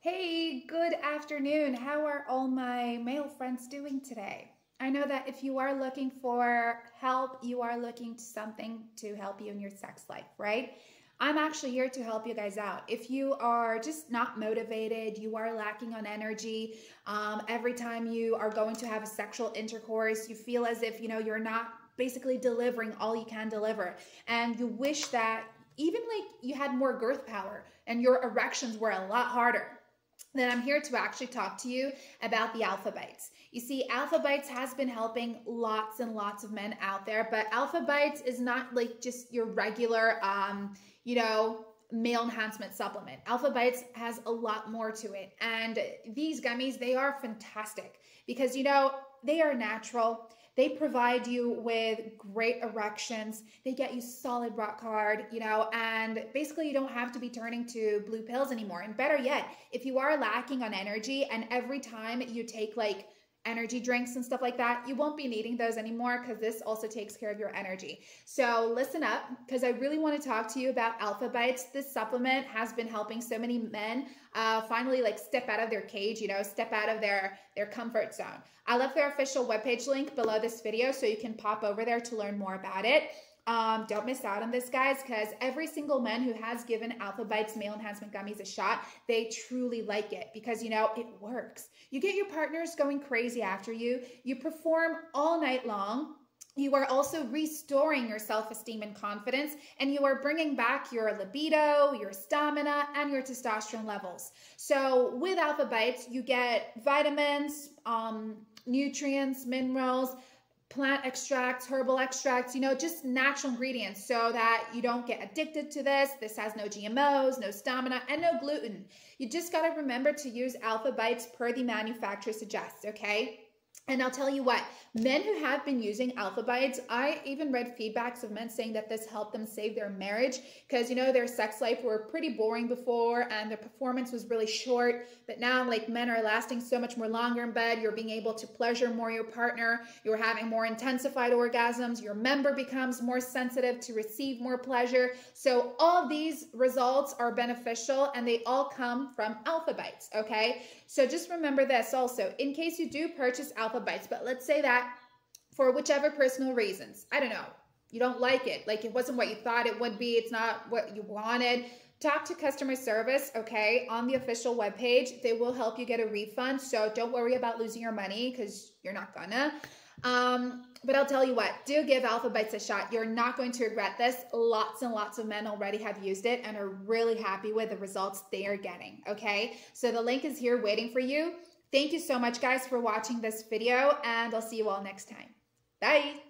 Hey, good afternoon. How are all my male friends doing today? I know that if you are looking for help, you are looking to something to help you in your sex life, right? I'm actually here to help you guys out. If you are just not motivated, you are lacking on energy, um, every time you are going to have a sexual intercourse, you feel as if, you know, you're not basically delivering all you can deliver. And you wish that even like you had more girth power and your erections were a lot harder then I'm here to actually talk to you about the Alpha Bites. You see, Alpha Bites has been helping lots and lots of men out there, but Alpha Bites is not like just your regular, um, you know, male enhancement supplement. Alpha Bites has a lot more to it. And these gummies, they are fantastic because, you know, they are natural. They provide you with great erections. They get you solid rock hard, you know, and basically you don't have to be turning to blue pills anymore. And better yet, if you are lacking on energy and every time you take like energy drinks and stuff like that, you won't be needing those anymore because this also takes care of your energy. So listen up because I really want to talk to you about Alpha Bites. This supplement has been helping so many men uh, finally like step out of their cage, you know, step out of their, their comfort zone. I left their official webpage link below this video so you can pop over there to learn more about it. Um, don't miss out on this, guys, because every single man who has given Alpha Bites male enhancement gummies a shot, they truly like it because, you know, it works. You get your partners going crazy after you. You perform all night long. You are also restoring your self esteem and confidence, and you are bringing back your libido, your stamina, and your testosterone levels. So, with Alpha Bites, you get vitamins, um, nutrients, minerals, plant extracts, herbal extracts, you know, just natural ingredients so that you don't get addicted to this. This has no GMOs, no stamina, and no gluten. You just got to remember to use alpha bites per the manufacturer suggests, okay? And I'll tell you what, men who have been using alpha bites, I even read feedbacks of men saying that this helped them save their marriage because, you know, their sex life were pretty boring before and their performance was really short. But now, like, men are lasting so much more longer in bed. You're being able to pleasure more your partner. You're having more intensified orgasms. Your member becomes more sensitive to receive more pleasure. So, all these results are beneficial and they all come from alpha bites, okay? So, just remember this also in case you do purchase alpha bites. But let's say that for whichever personal reasons, I don't know, you don't like it, like it wasn't what you thought it would be, it's not what you wanted. Talk to customer service, okay, on the official webpage. They will help you get a refund. So don't worry about losing your money because you're not gonna. Um, but I'll tell you what, do give Alpha Bites a shot. You're not going to regret this. Lots and lots of men already have used it and are really happy with the results they are getting, okay? So the link is here waiting for you. Thank you so much, guys, for watching this video, and I'll see you all next time. Bye!